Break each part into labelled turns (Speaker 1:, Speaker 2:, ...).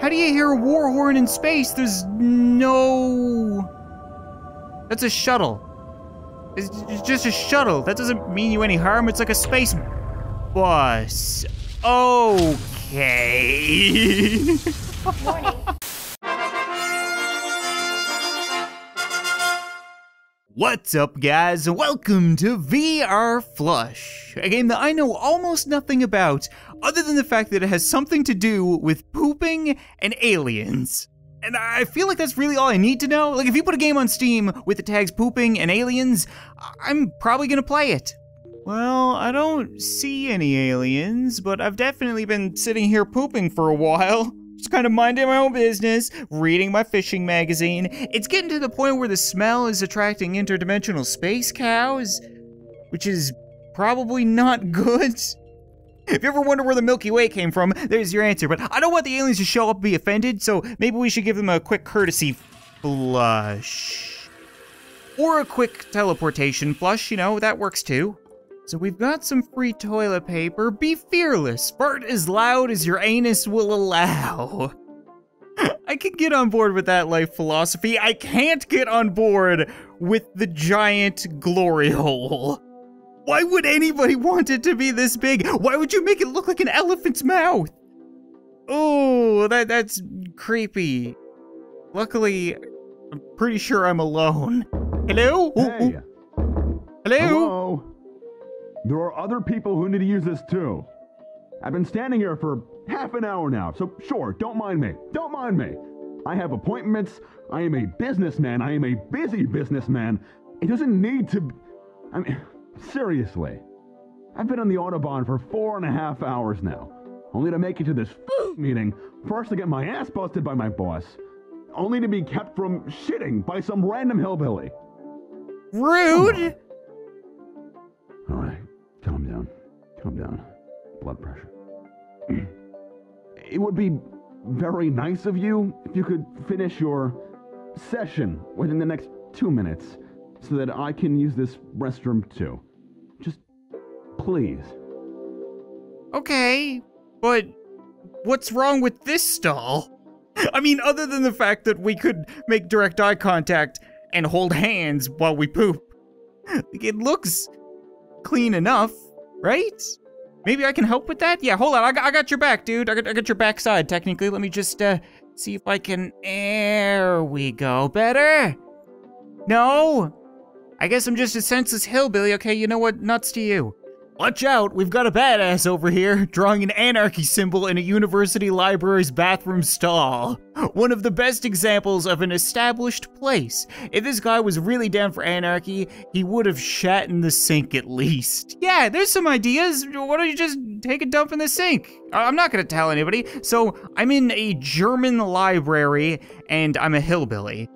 Speaker 1: How do you hear a war horn in space? There's no... That's a shuttle. It's just a shuttle. That doesn't mean you any harm. It's like a space bus. Okay. What's up, guys? Welcome to VR Flush, a game that I know almost nothing about, other than the fact that it has something to do with pooping and aliens. And I feel like that's really all I need to know. Like, if you put a game on Steam with the tags pooping and aliens, I'm probably gonna play it. Well, I don't see any aliens, but I've definitely been sitting here pooping for a while. Just kind of minding my own business, reading my fishing magazine. It's getting to the point where the smell is attracting interdimensional space cows, which is probably not good. If you ever wonder where the Milky Way came from, there's your answer. But I don't want the aliens to show up and be offended, so maybe we should give them a quick courtesy flush. Or a quick teleportation flush, you know, that works too. So we've got some free toilet paper. Be fearless. Fart as loud as your anus will allow. I can get on board with that life philosophy. I can't get on board with the giant glory hole. Why would anybody want it to be this big? Why would you make it look like an elephant's mouth? Oh, that that's creepy. Luckily, I'm pretty sure I'm alone. Hello?
Speaker 2: Hey.
Speaker 1: Hello?
Speaker 2: Hello. There are other people who need to use this too. I've been standing here for half an hour now, so sure, don't mind me. Don't mind me. I have appointments. I am a businessman. I am a busy businessman. It doesn't need to. I mean. Seriously. I've been on the Autobahn for four and a half hours now, only to make it to this meeting, first to get my ass busted by my boss, only to be kept from shitting by some random hillbilly.
Speaker 1: Rude!
Speaker 2: Calm down. Blood pressure. it would be very nice of you if you could finish your session within the next two minutes so that I can use this restroom too. Just please.
Speaker 1: Okay, but what's wrong with this stall? I mean, other than the fact that we could make direct eye contact and hold hands while we poop. It looks clean enough, right? Maybe I can help with that? Yeah, hold on, I got, I got your back, dude. I got, I got your backside, technically. Let me just, uh, see if I can... There we go. Better? No? I guess I'm just a senseless hillbilly. Okay, you know what? Nuts to you. Watch out, we've got a badass over here, drawing an anarchy symbol in a university library's bathroom stall. One of the best examples of an established place. If this guy was really down for anarchy, he would have shat in the sink at least. Yeah, there's some ideas. Why don't you just take a dump in the sink? I'm not gonna tell anybody. So, I'm in a German library, and I'm a hillbilly.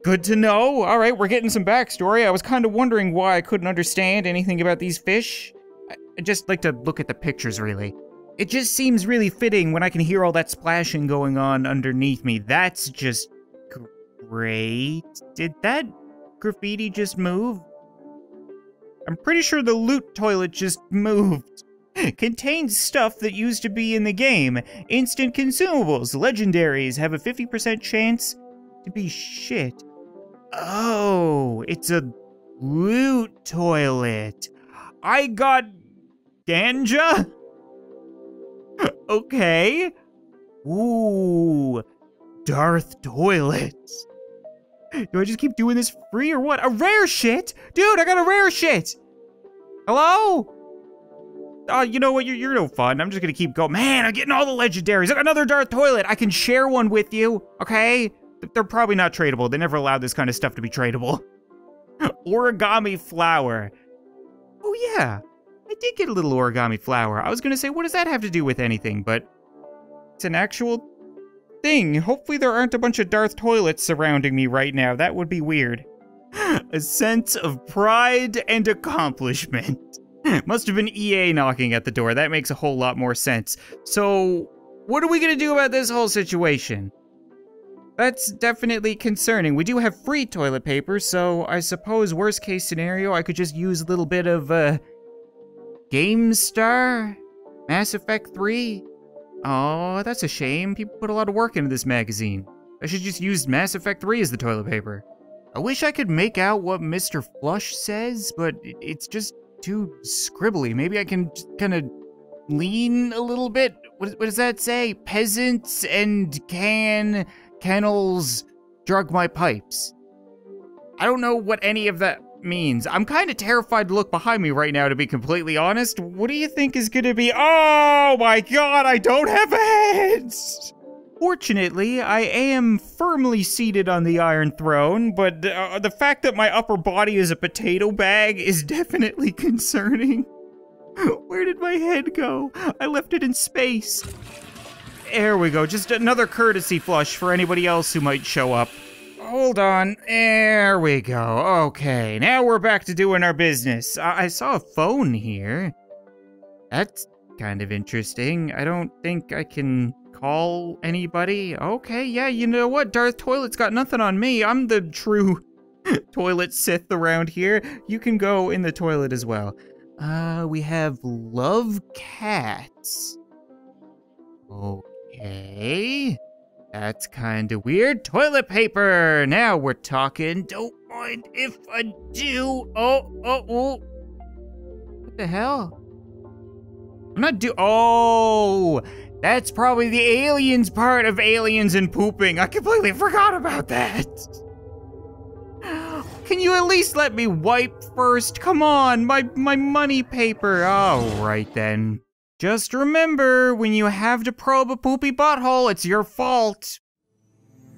Speaker 1: Good to know. All right, we're getting some backstory. I was kind of wondering why I couldn't understand anything about these fish. I, just like to look at the pictures, really. It just seems really fitting when I can hear all that splashing going on underneath me. That's just great. Did that graffiti just move? I'm pretty sure the loot toilet just moved. Contains stuff that used to be in the game. Instant consumables. Legendaries have a 50% chance to be shit. Oh, it's a loot toilet. I got ganja? okay. Ooh, Darth toilets. Do I just keep doing this free or what? A rare shit? Dude, I got a rare shit. Hello? Oh, uh, you know what? You're, you're no fun. I'm just gonna keep going. Man, I'm getting all the legendaries. Another Darth toilet. I can share one with you, okay? They're probably not tradable. They never allowed this kind of stuff to be tradable. origami flower. Oh yeah, I did get a little origami flower. I was gonna say, what does that have to do with anything? But it's an actual thing. Hopefully there aren't a bunch of Darth toilets surrounding me right now. That would be weird. a sense of pride and accomplishment. Must have been EA knocking at the door. That makes a whole lot more sense. So, what are we gonna do about this whole situation? That's definitely concerning. We do have free toilet paper, so I suppose worst case scenario, I could just use a little bit of, uh, GameStar? Mass Effect 3? Oh, that's a shame. People put a lot of work into this magazine. I should just use Mass Effect 3 as the toilet paper. I wish I could make out what Mr. Flush says, but it's just too scribbly. Maybe I can just kind of lean a little bit. What, what does that say? Peasants and can kennels drug my pipes. I don't know what any of that means. I'm kind of terrified to look behind me right now, to be completely honest. What do you think is gonna be? Oh my god, I don't have a head! Fortunately, I am firmly seated on the Iron Throne, but uh, the fact that my upper body is a potato bag is definitely concerning. Where did my head go? I left it in space. There we go. Just another courtesy flush for anybody else who might show up. Hold on. There we go. Okay, now we're back to doing our business. I, I saw a phone here. That's kind of interesting. I don't think I can call anybody. Okay, yeah, you know what? Darth Toilet's got nothing on me. I'm the true toilet Sith around here. You can go in the toilet as well. Uh, we have love cats. Okay. That's kind of weird. Toilet paper. Now we're talking. Don't mind if I do. Oh, oh, oh. What the hell? I'm not do. Oh, that's probably the aliens part of aliens and pooping. I completely forgot about that. Can you at least let me wipe first? Come on, my my money paper. All right then. Just remember, when you have to probe a poopy butthole, it's your fault.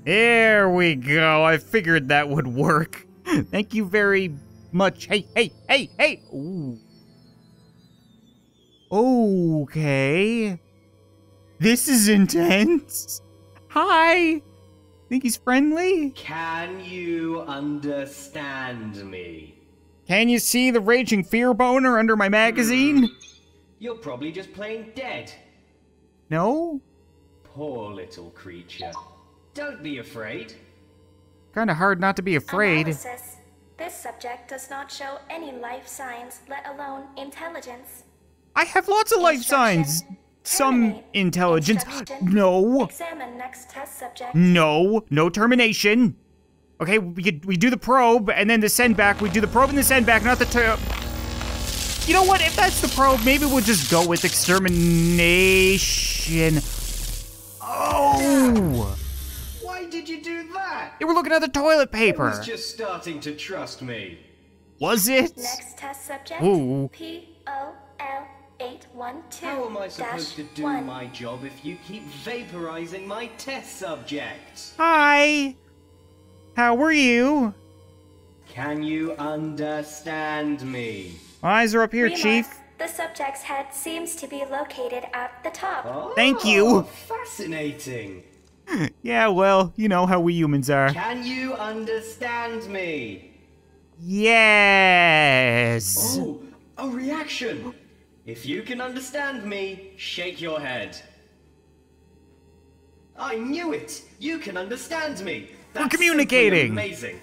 Speaker 1: There we go. I figured that would work. Thank you very much. Hey, hey, hey, hey. Ooh. Okay. This is intense. Hi. Think he's friendly?
Speaker 3: Can you understand me?
Speaker 1: Can you see the raging fear boner under my magazine? Hmm.
Speaker 3: You're probably just plain dead.
Speaker 1: No?
Speaker 3: Poor little creature. Don't be afraid.
Speaker 1: Kinda hard not to be afraid.
Speaker 4: Analysis. This subject does not show any life signs, let alone intelligence.
Speaker 1: I have lots of life
Speaker 4: Instruction.
Speaker 1: signs. Some intelligence. No.
Speaker 4: Examine next test subject.
Speaker 1: No. No termination. Okay, we, we do the probe and then the send back. We do the probe and the send back, not the ter- You know what? If that's the probe, maybe we'll just go with extermination. Oh! oh!
Speaker 3: Why did you do that?
Speaker 1: You were looking at the toilet
Speaker 3: I
Speaker 1: paper.
Speaker 3: was just starting to trust me.
Speaker 1: Was it?
Speaker 4: Next test subject.
Speaker 1: Ooh.
Speaker 4: P O L eight one two.
Speaker 3: How am I supposed to do
Speaker 4: one.
Speaker 3: my job if you keep vaporizing my test subjects?
Speaker 1: Hi. How are you?
Speaker 3: Can you understand me?
Speaker 1: Eyes are up here,
Speaker 4: Remark.
Speaker 1: Chief.
Speaker 4: The subject's head seems to be located at the top.
Speaker 3: Oh,
Speaker 1: Thank you.
Speaker 3: Fascinating.
Speaker 1: Yeah, well, you know how we humans are.
Speaker 3: Can you understand me?
Speaker 1: Yes.
Speaker 3: Oh, a reaction. If you can understand me, shake your head. I knew it. You can understand me. That's simply
Speaker 1: communicating.
Speaker 3: Amazing.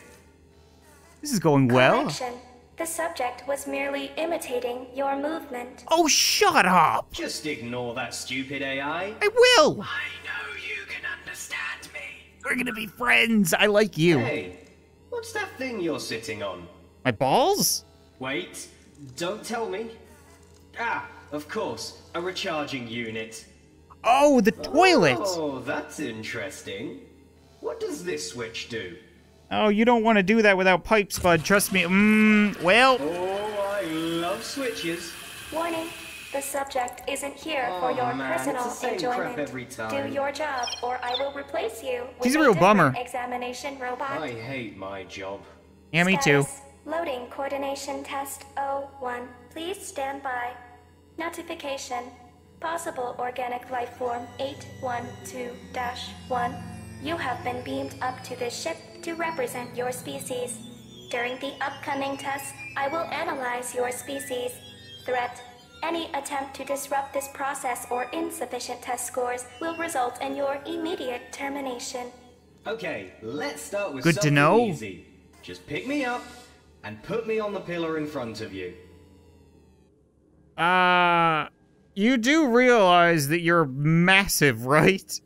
Speaker 1: This is going well.
Speaker 4: Correction. The subject was merely imitating your movement.
Speaker 1: Oh, shut up.
Speaker 3: Just ignore that stupid AI.
Speaker 1: I will.
Speaker 3: I know you can understand me.
Speaker 1: We're gonna be friends. I like you.
Speaker 3: Hey, what's that thing you're sitting on?
Speaker 1: My balls?
Speaker 3: Wait, don't tell me. Ah, of course, a recharging unit.
Speaker 1: Oh, the toilet.
Speaker 3: Oh, that's interesting. What does this switch do?
Speaker 1: Oh, you don't want to do that without pipes, bud. Trust me. Mmm. Well,
Speaker 3: Oh, I love switches.
Speaker 4: Warning. The subject isn't here for
Speaker 3: Oh,
Speaker 4: your
Speaker 3: man, it's
Speaker 4: personal
Speaker 3: the same crap
Speaker 4: enjoyment.
Speaker 3: every time.
Speaker 4: Do your job, or I will replace you with
Speaker 1: She's a
Speaker 4: a
Speaker 1: real
Speaker 4: different
Speaker 1: bummer.
Speaker 4: examination robot.
Speaker 3: I hate my job.
Speaker 1: yeah, me too.
Speaker 4: Loading coordination test 01. Please stand by. Notification. Possible organic life form 812-1. You have been beamed up to this ship to represent your species. During the upcoming tests, I will analyze your species. Threat. Any attempt to disrupt this process or insufficient test scores will result in your immediate termination.
Speaker 3: Okay, let's start with
Speaker 1: Good to
Speaker 3: something
Speaker 1: know.
Speaker 3: easy. Just pick me up and put me on the pillar in front of you.
Speaker 1: Uh, You do realize that you're massive, right?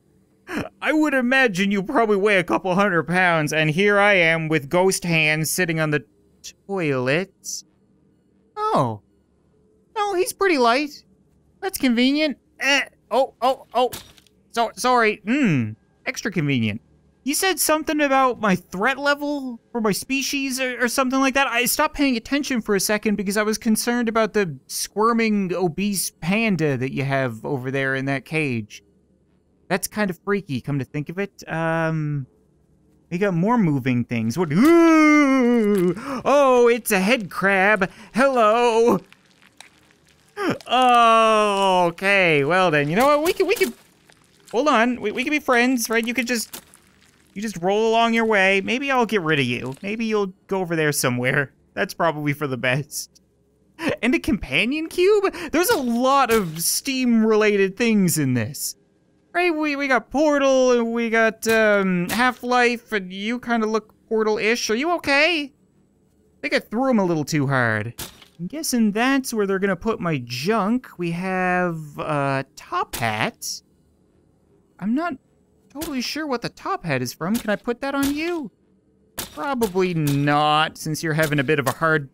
Speaker 1: I would imagine you probably weigh a couple hundred pounds, and here I am with ghost hands sitting on the toilet. Oh. No, he's pretty light. That's convenient. Eh. Oh, oh, oh. So, sorry. Hmm. Extra convenient. You said something about my threat level for my species or, or, something like that. I stopped paying attention for a second because I was concerned about the squirming, obese panda that you have over there in that cage. That's kind of freaky, come to think of it. Um, we got more moving things. What? Ooh! Oh, it's a head crab. Hello. Oh, okay. Well then, you know what? We can we can hold on. We we can be friends, right? You could just you just roll along your way. Maybe I'll get rid of you. Maybe you'll go over there somewhere. That's probably for the best. And a companion cube? There's a lot of Steam-related things in this. Right, we, we got Portal, and we got um, Half-Life, and you kind of look Portal-ish. Are you okay? I think I threw him a little too hard. I'm guessing that's where they're gonna put my junk. We have a uh, top hat. I'm not totally sure what the top hat is from. Can I put that on you? Probably not, since you're having a bit of a hard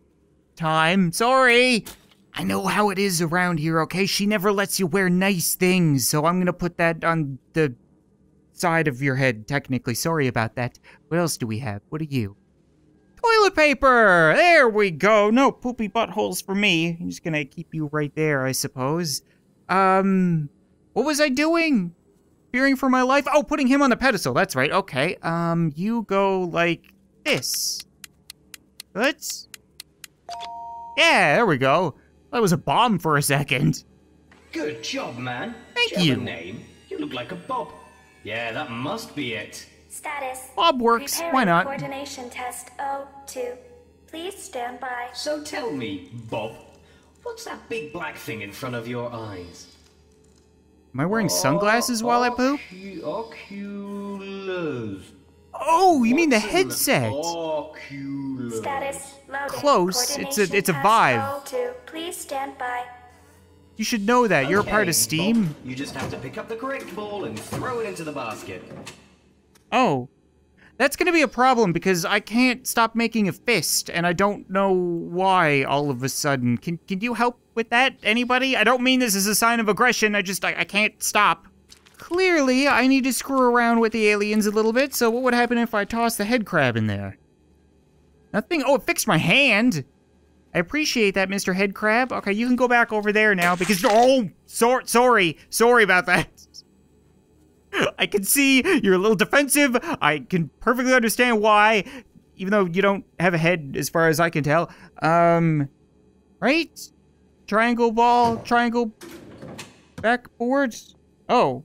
Speaker 1: time. Sorry. I know how it is around here, okay? She never lets you wear nice things, so I'm gonna put that on the side of your head, technically. Sorry about that. What else do we have? What are you? Toilet paper! There we go. No poopy buttholes for me. I'm just gonna keep you right there, I suppose. Um, what was I doing? fearing for my life? Oh, putting him on the pedestal. That's right. Okay. Um, you go like this. Let's. Yeah, there we go. That was a bomb for a second.
Speaker 3: Good job, man.
Speaker 1: Thank
Speaker 3: Do
Speaker 1: you.
Speaker 3: you. Have a name? You look like a Bob. Yeah, that must be it.
Speaker 4: Status.
Speaker 1: Bob works.
Speaker 4: Preparing
Speaker 1: Why not?
Speaker 4: Coordination test O2. Please stand by.
Speaker 3: So tell me, Bob, what's that big black thing in front of your eyes?
Speaker 1: Am I wearing sunglasses while I poop?
Speaker 3: Ocu- Oculus.
Speaker 1: Oh, you mean the
Speaker 3: What's in
Speaker 1: headset?
Speaker 3: Oculus.
Speaker 4: Status loaded.
Speaker 1: Close. It's a-
Speaker 4: Coordination
Speaker 1: it's a
Speaker 4: test
Speaker 1: Vive.
Speaker 4: Please stand by.
Speaker 1: You should know that. You're a part of Steam.
Speaker 3: Bob, you just have to pick up the correct ball and throw it into the basket.
Speaker 1: Oh. That's gonna be a problem because I can't stop making a fist, and I don't know why all of a sudden. Can can you help with that, anybody? I don't mean this as a sign of aggression, I just, I, I can't stop. Clearly, I need to screw around with the aliens a little bit, so what would happen if I tossed the head crab in there? Nothing, oh, it fixed my hand! I appreciate that, Mr. Head Crab. Okay, you can go back over there now because, oh, so, sorry, sorry about that. I can see you're a little defensive. I can perfectly understand why, even though you don't have a head as far as I can tell. Um, right? Triangle ball, triangle backboards. Oh,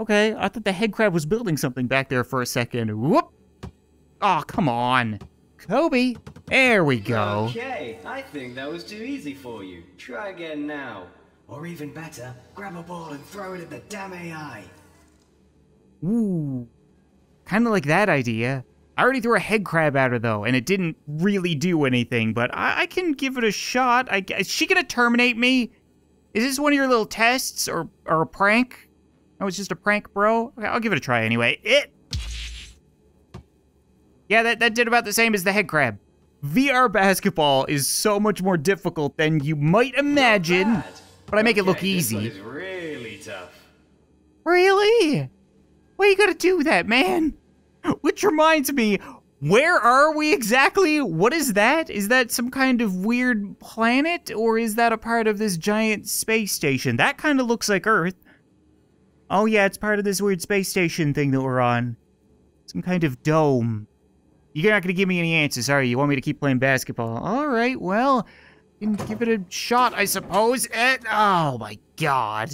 Speaker 1: okay. I thought the head crab was building something back there for a second. Whoop! Oh, come on. Kobe, there we go.
Speaker 3: Okay, I think that was too easy for you. Try again now. Or even better, grab a ball and throw it at the damn AI.
Speaker 1: Ooh, kind of like that idea. I already threw a head crab at her though, and it didn't really do anything. But I, I can give it a shot. I, is she gonna terminate me? Is this one of your little tests or or a prank? Oh, it's just a prank, bro. Okay, I'll give it a try anyway. It. Yeah, that that did about the same as the head crab. VR basketball is so much more difficult than you might imagine, but I make it look
Speaker 3: Okay, this one
Speaker 1: easy.
Speaker 3: really tough.
Speaker 1: Really? Why you gotta do that, man? Which reminds me, where are we exactly? What is that? Is that some kind of weird planet, or is that a part of this giant space station? That kind of looks like Earth. Oh yeah, it's part of this weird space station thing that we're on. Some kind of dome. You're not gonna give me any answers, are you? You want me to keep playing basketball? All right, well, can give it a shot, I suppose. Eh, oh my god.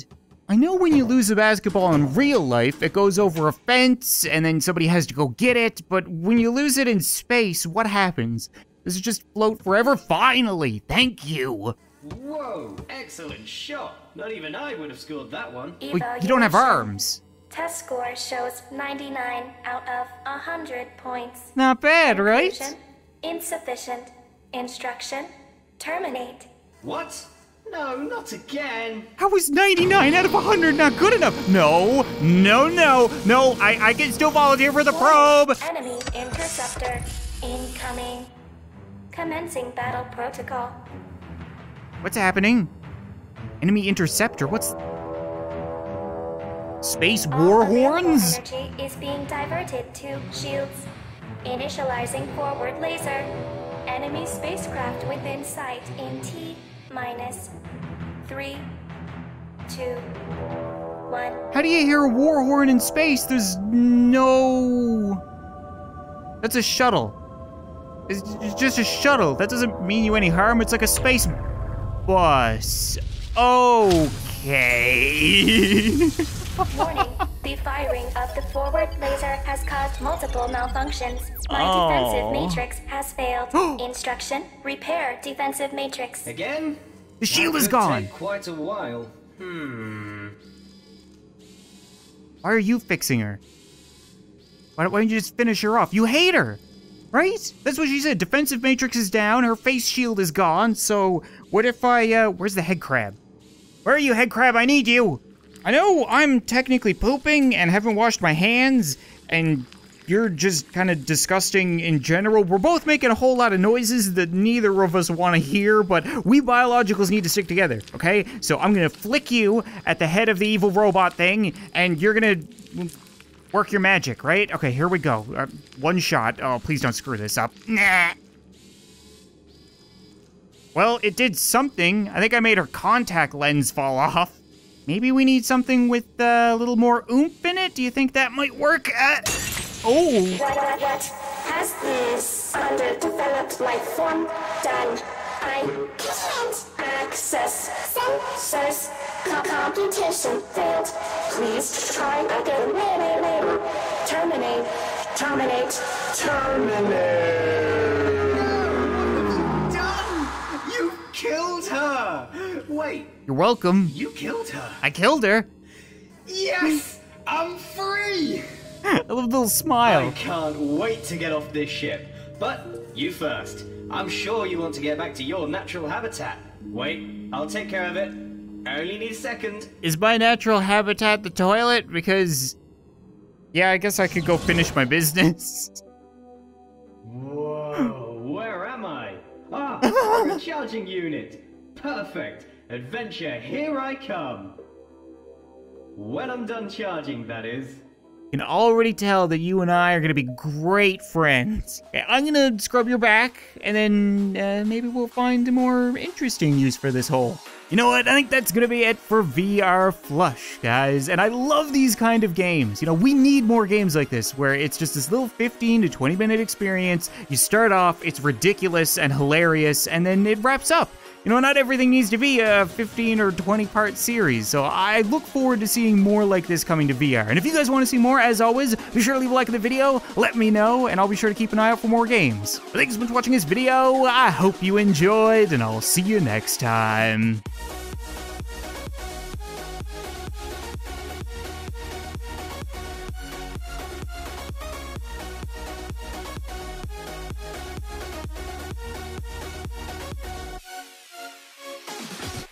Speaker 1: I know when you lose a basketball in real life, it goes over a fence and then somebody has to go get it, but when you lose it in space, what happens? Does it just float forever? Finally! Thank you!
Speaker 3: Whoa, excellent shot. Not even I would have scored that one.
Speaker 1: Well, you don't have
Speaker 4: Evaluation.
Speaker 1: arms.
Speaker 4: Test score shows 99 out of 100 points.
Speaker 1: Not bad, right?
Speaker 4: Insufficient. Instruction. Terminate.
Speaker 3: What? No, not again.
Speaker 1: How is 99 out of 100 not good enough? No, no, no, no, I, I can still volunteer for the probe.
Speaker 4: Enemy interceptor incoming. Commencing battle protocol.
Speaker 1: What's happening? Enemy interceptor, what's... Space war
Speaker 4: All
Speaker 1: horns?
Speaker 4: Energy is being diverted to shields. Initializing forward laser. Enemy spacecraft within sight in T minus three, two, one.
Speaker 1: How do you hear a war horn in space? There's no... That's a shuttle. It's it's just a shuttle. That doesn't mean you any harm. It's like a space bus. Okay.
Speaker 4: Warning: the firing of the forward laser has caused multiple malfunctions. My
Speaker 1: Oh.
Speaker 4: defensive matrix has failed. Instruction: repair defensive matrix.
Speaker 3: Again?
Speaker 1: the shield is gone.
Speaker 3: Take quite a while. Hmm.
Speaker 1: Why are you fixing her? Why, why don't you just finish her off? You hate her, right? That's what she said. Defensive matrix is down. Her face shield is gone. So what if I? Uh, where's the head crab? Where are you, head crab? I need you. I know I'm technically pooping and haven't washed my hands, and you're just kind of disgusting in general. We're both making a whole lot of noises that neither of us want to hear, but we biologicals need to stick together, okay? So I'm gonna flick you at the head of the evil robot thing, and you're gonna work your magic, right? Okay, here we go. Uh, one shot. Oh, please don't screw this up. Nah. Well, it did something. I think I made her contact lens fall off. Maybe we need something with uh, a little more oomph in it. Do you think that might work? Uh, oh,
Speaker 4: What, what, has this underdeveloped life form done? I can't access sensors. Co- computation failed. Please try again. Wait, wait, wait. Terminate. Terminate.
Speaker 3: Done! You killed her! Wait,
Speaker 1: you're welcome.
Speaker 3: you killed her?
Speaker 1: I killed her.
Speaker 3: Yes! I'm free!
Speaker 1: A little, smile.
Speaker 3: I can't wait to get off this ship. But you first. I'm sure you want to get back to your natural habitat. Wait, I'll take care of it. I only need a second.
Speaker 1: Is my natural habitat the toilet? Because, yeah, I guess I could go finish my business.
Speaker 3: Whoa, where am I? Ah, recharging unit. Perfect. Adventure, here I come. When I'm done charging, that is.
Speaker 1: can already tell that you and I are gonna be great friends. Okay, I'm gonna scrub your back, and then uh, maybe we'll find a more interesting use for this hole. You know what? I think that's gonna be it for VR Flush, guys. And I love these kind of games. You know, we need more games like this where it's just this little 15 to 20 minute experience. You start off, it's ridiculous and hilarious, and then it wraps up. You know, not everything needs to be a 15 or 20 part series, so I look forward to seeing more like this coming to VR. And if you guys want to see more, as always, be sure to leave a like in the video, let me know, and I'll be sure to keep an eye out for more games. But thanks so much for watching this video, I hope you enjoyed, and I'll see you next time.